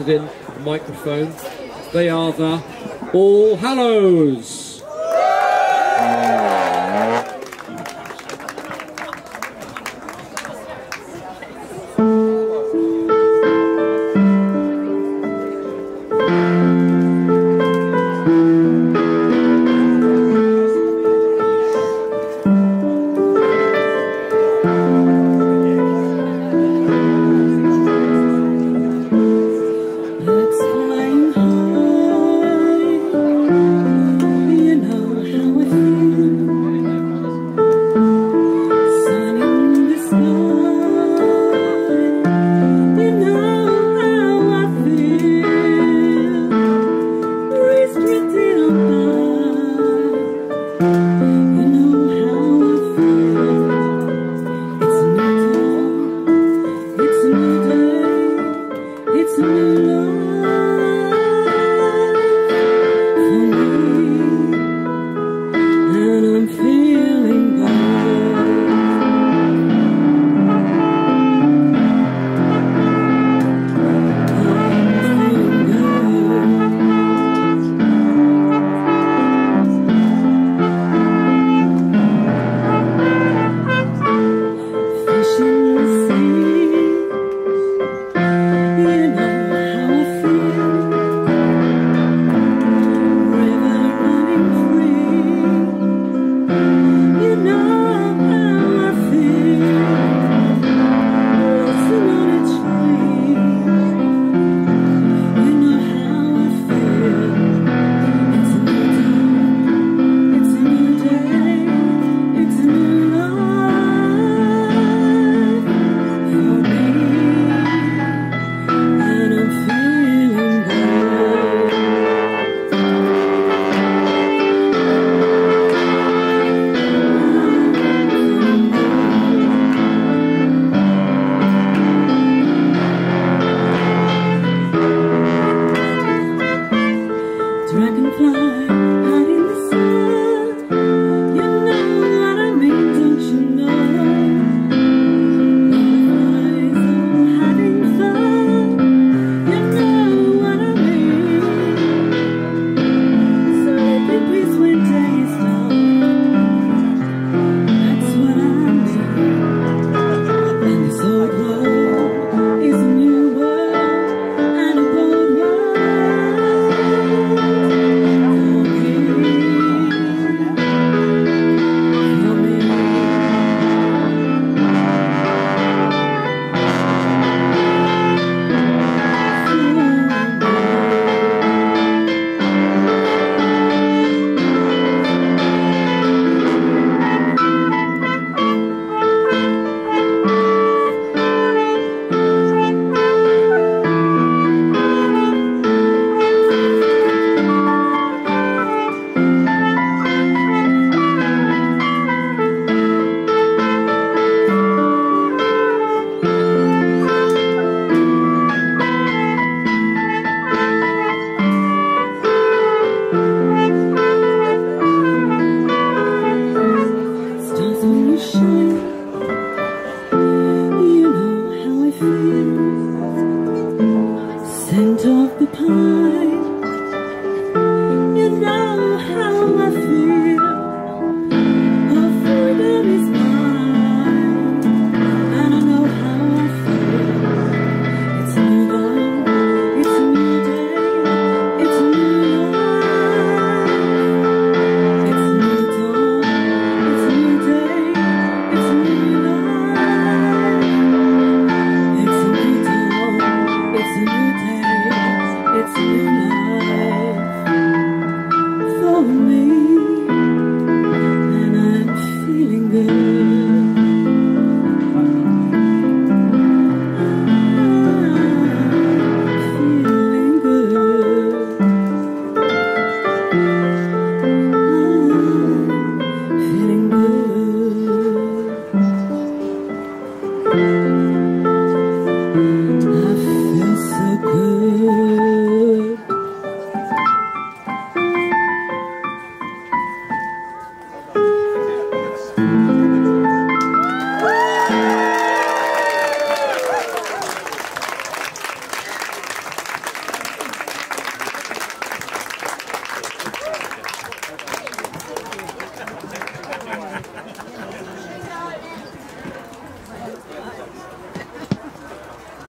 in microphone. They are the All Hallows. Christmas. dragonfly. of the pine. You know It's midnight.